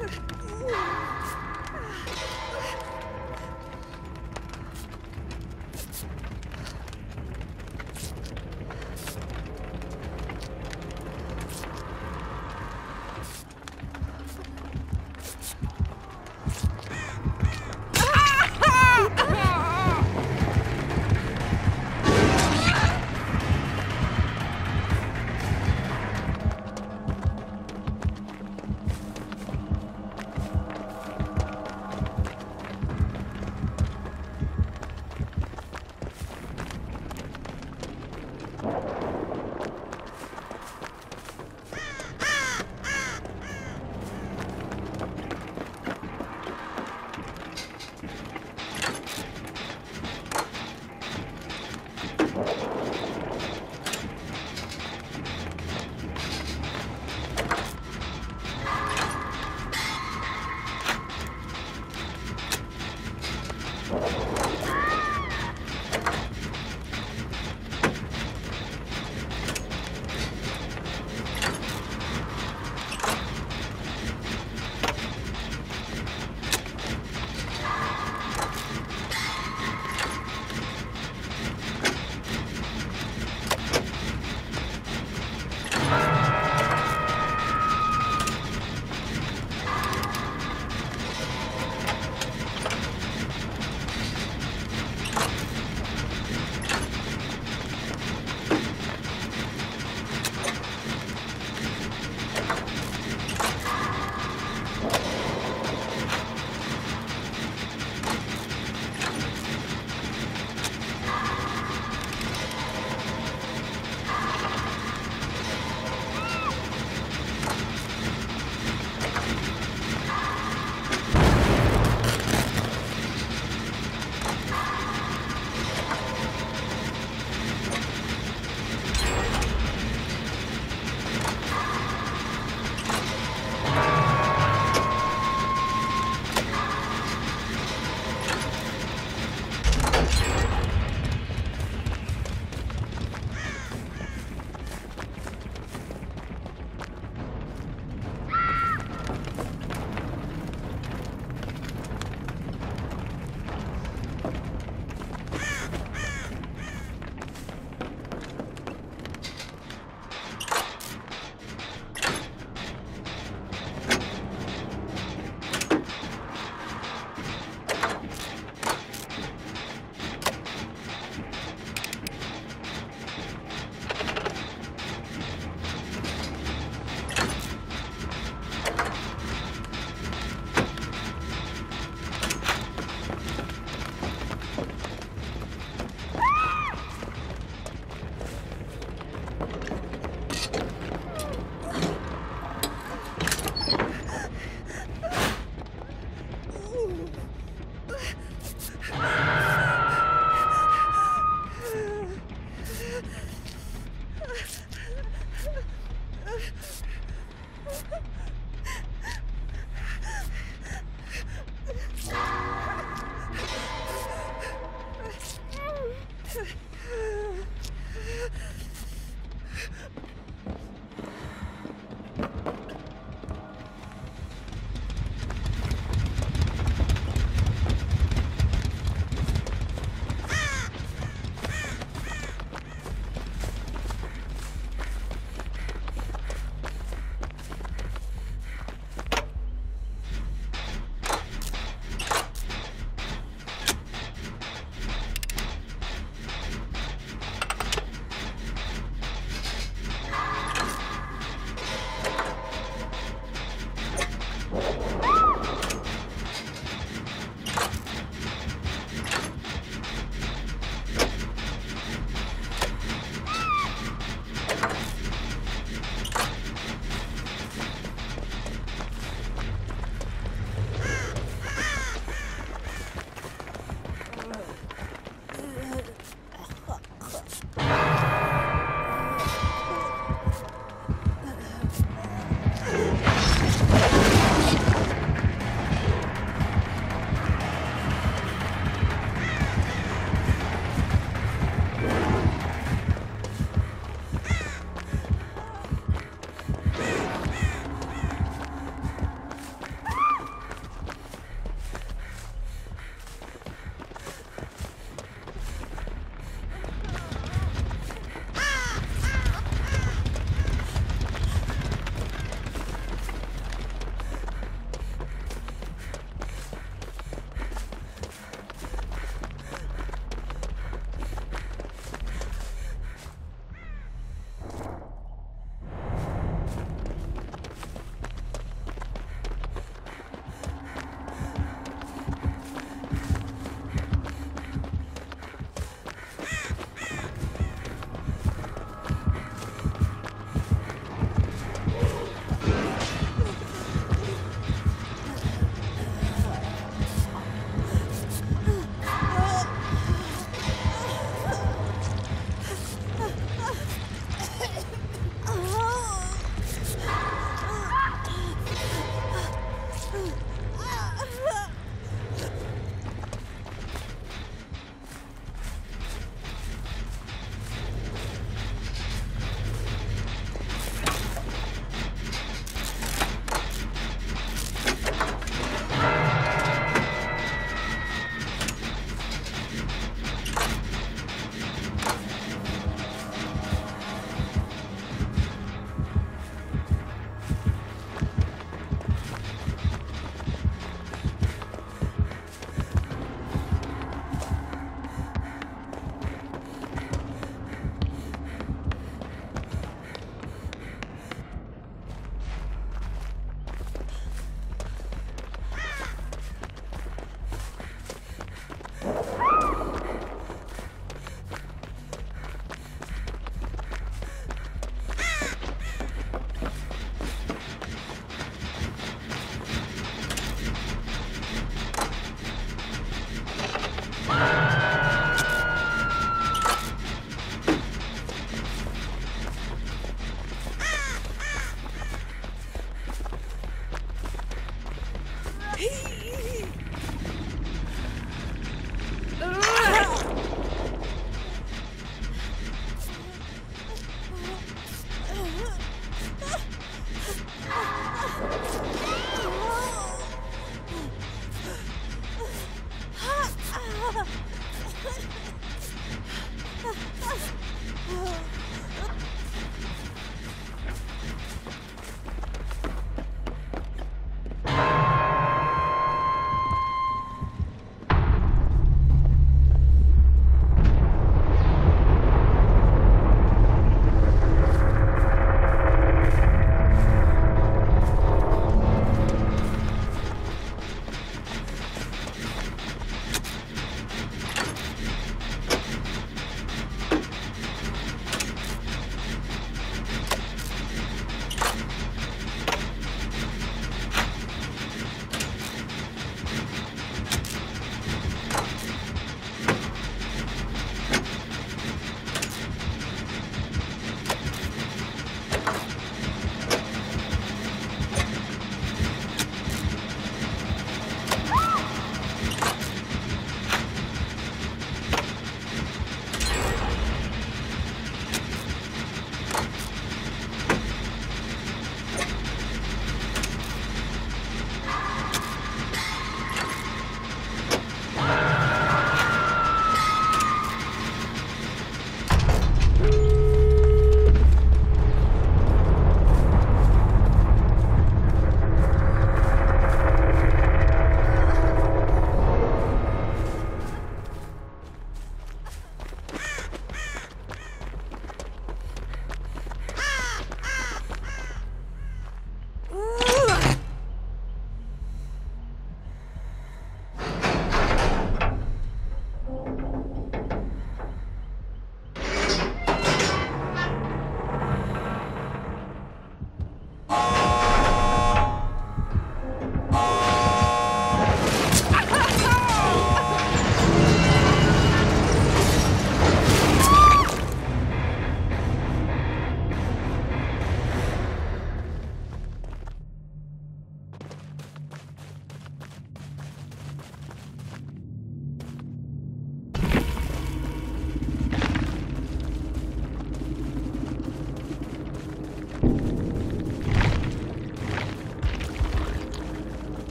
you